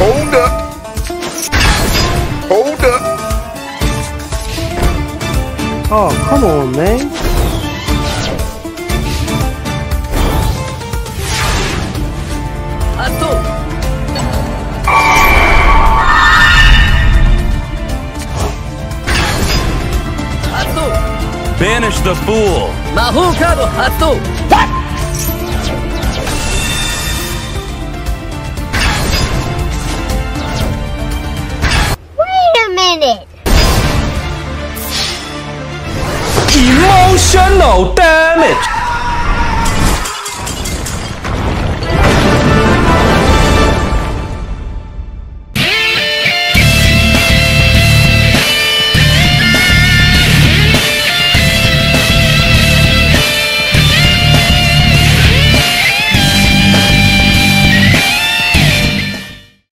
Hold up. Hold up. Oh, come on, man. Banish the fool! Mahou Kado What? emotional damage.